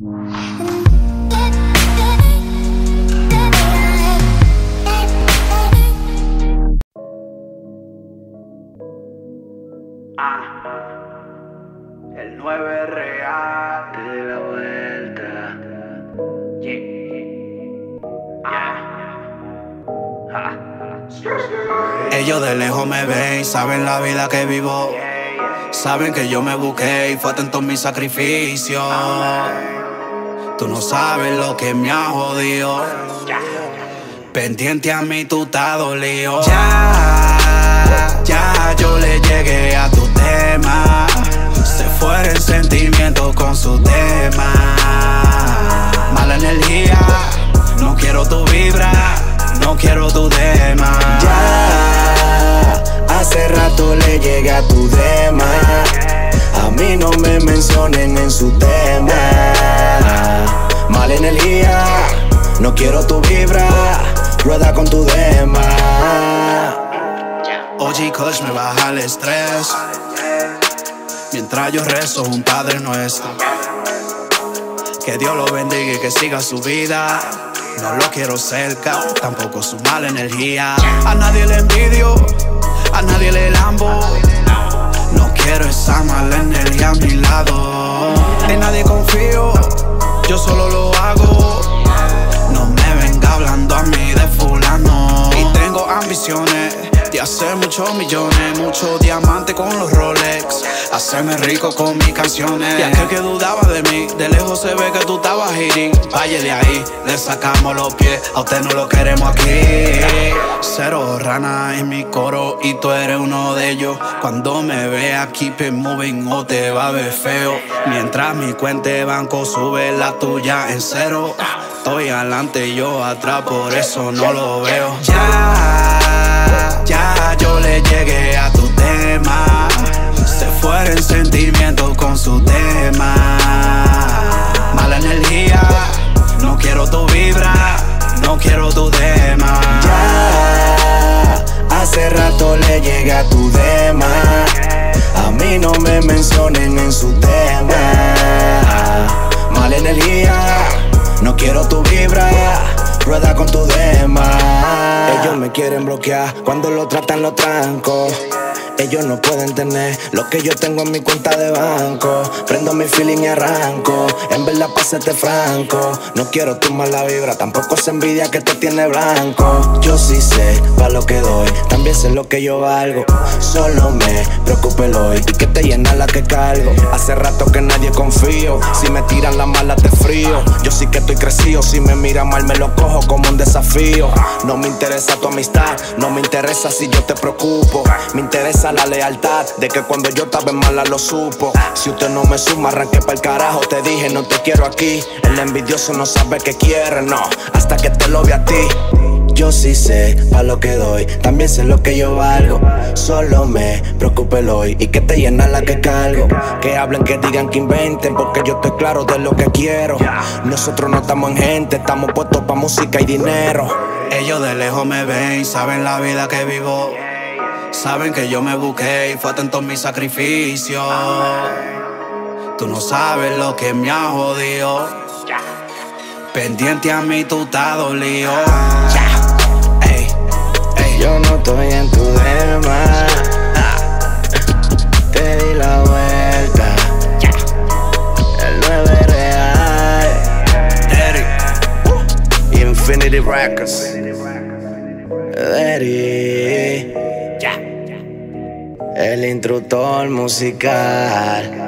El 9 real te dé la vuelta. Yeah. Ah. Ellos de lejos me ven, saben la vida que vivo. Saben que yo me busqué y fue atento a mi sacrificio. Tú no sabes lo que me ha jodido. Pendiente a mí, tú estás dolido. Ya, ya yo le llegué a tu tema. Se fuera el sentimiento con su tema. Mala energía, no quiero tu vibra, no quiero tu tema. Ya, hace rato le llegué a tu tema. A mí no me mencionen en su tema. Mala energía, no quiero tu vibra. Rueda con tu tema. OG Kush me baja el estrés. Mientras yo rezo un Padre Nuestro. Que Dios lo bendiga y que siga su vida. No lo quiero cerca, tampoco su mala energía. A nadie le envidio, a nadie le lambo. No quiero esa mala energía a mi lado. En nadie confío, 8 millones, mucho diamante con los Rolex. Hacerme rico con mis canciones. Y aquel que dudaba de mí, de lejos se ve que tú estabas hitting. Valle de ahí, le sacamos los pies, a usted no lo queremos aquí. Cero rana en mi coro y tú eres uno de ellos. Cuando me veas, keep it moving o te va a ver feo. Mientras mi cuenta de banco sube, la tuya en cero. Estoy adelante, yo atrás, por eso no lo veo. Ya ya yo le llegué a tu tema. Se fuera en sentimiento con su tema. Mala energía, no quiero tu vibra, no quiero tu tema. Ya, hace rato le llegué a tu tema. A mí no me mencionen en su tema. Mala energía, no quiero tu vibra. Rueda con tu tema. Quieren bloquear, cuando lo tratan lo tranco. Ellos no pueden tener lo que yo tengo en mi cuenta de banco. Prendo mi feeling y arranco. En verdad, pásate franco. No quiero tu mala vibra, tampoco se envidia que te tiene blanco. Yo sí sé pa' lo que doy, también sé lo que yo valgo. Solo me preocupa el hoy y que te llena la que cargo. Hace rato que nadie confío. Si me tiran la mala, te frío. Yo sí que estoy crecido. Si me miran mal, me lo cojo como un desafío. No me interesa tu amistad, no me interesa si yo te preocupo. Me interesa la lealtad de que cuando yo estaba en mala lo supo. Si usted no me suma, arranqué pa'l carajo. Te dije, no te quiero aquí. El envidioso no sabe qué quiere, no. Hasta que te lo ve a ti. Yo sí sé pa' lo que doy, también sé lo que yo valgo. Solo me preocupa el hoy y que te llena la que cargo. Que hablen, que digan, que inventen, porque yo estoy claro de lo que quiero. Nosotros no estamos en gente, estamos puestos pa' música y dinero. Ellos de lejos me ven, saben la vida que vivo. Saben que yo me busqué y fue atento mi sacrificio. Tú no sabes lo que me ha jodido. Pendiente a mí, tú estás dolido. Ey, ey. Yo no estoy en tu tema. Te di la vuelta. El 9 real. Eric, Infinity Records. El instructor musical.